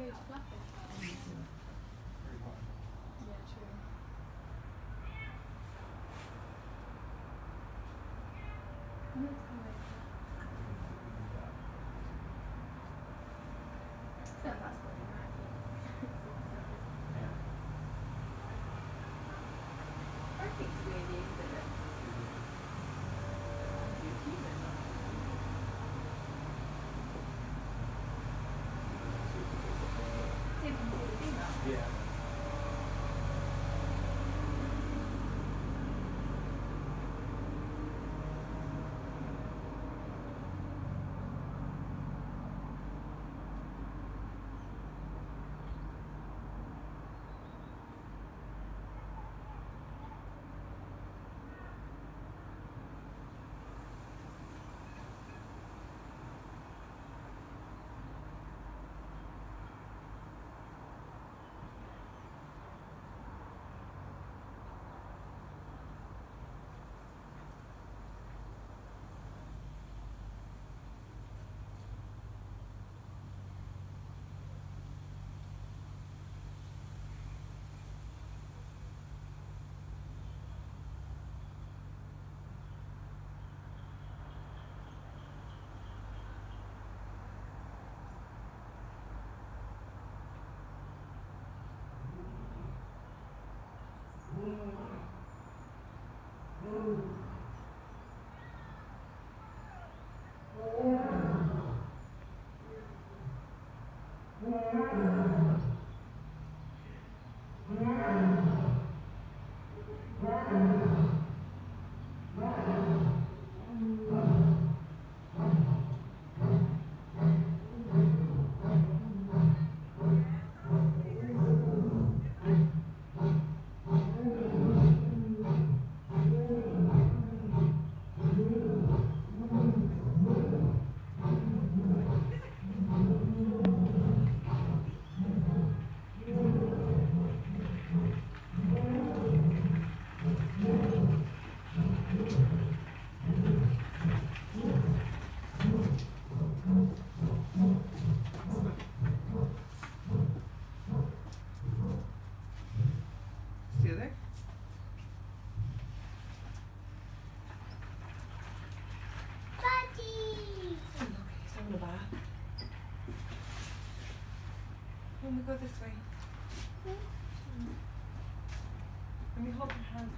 Yeah, true. Possible in Yeah. Go this way. Hmm. Let me hold your hand